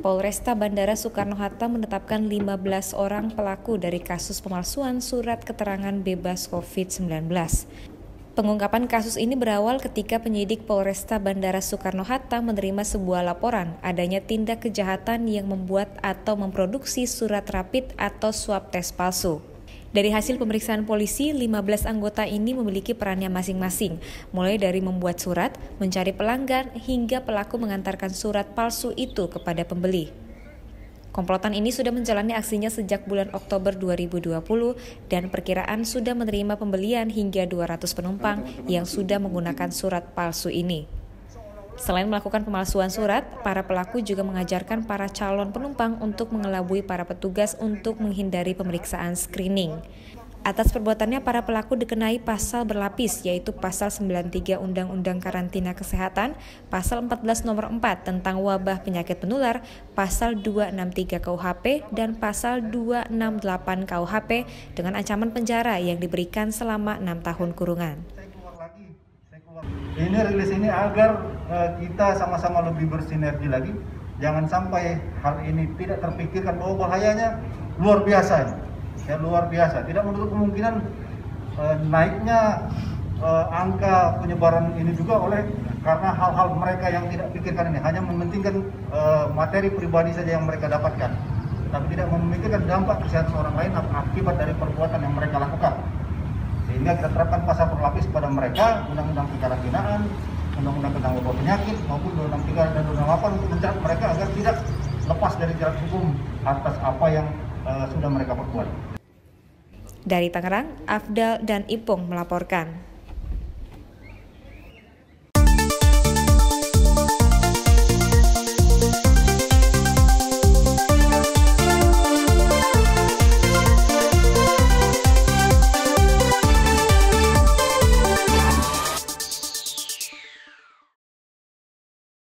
Polresta Bandara Soekarno-Hatta menetapkan 15 orang pelaku dari kasus pemalsuan surat keterangan bebas COVID-19. Pengungkapan kasus ini berawal ketika penyidik Polresta Bandara Soekarno-Hatta menerima sebuah laporan adanya tindak kejahatan yang membuat atau memproduksi surat rapid atau swab tes palsu. Dari hasil pemeriksaan polisi, 15 anggota ini memiliki perannya masing-masing, mulai dari membuat surat, mencari pelanggan, hingga pelaku mengantarkan surat palsu itu kepada pembeli. Komplotan ini sudah menjalani aksinya sejak bulan Oktober 2020 dan perkiraan sudah menerima pembelian hingga 200 penumpang yang sudah menggunakan surat palsu ini. Selain melakukan pemalsuan surat, para pelaku juga mengajarkan para calon penumpang untuk mengelabui para petugas untuk menghindari pemeriksaan screening. Atas perbuatannya, para pelaku dikenai pasal berlapis, yaitu pasal 93 Undang-Undang Karantina Kesehatan, pasal 14 nomor 4 tentang wabah penyakit menular, pasal 263 KUHP, dan pasal 268 KUHP dengan ancaman penjara yang diberikan selama enam tahun kurungan. Ini rilis ini agar uh, kita sama-sama lebih bersinergi lagi. Jangan sampai hal ini tidak terpikirkan bahwa bahayanya luar biasa. Ya luar biasa. Tidak menutup kemungkinan uh, naiknya uh, angka penyebaran ini juga oleh karena hal-hal mereka yang tidak pikirkan ini hanya mementingkan materi pribadi saja yang mereka dapatkan tapi tidak memikirkan dampak kesehatan orang lain akibat dari perbuatan yang mereka sehingga kita terapkan pasal berlapis pada mereka undang-undang kekarantinaan undang-undang tentang wabah penyakit maupun undang-undang 3 dan undang 8 untuk menjerat mereka agar tidak lepas dari jerat hukum atas apa yang uh, sudah mereka perbuat. Dari Tangerang, Afdal dan Ipung melaporkan.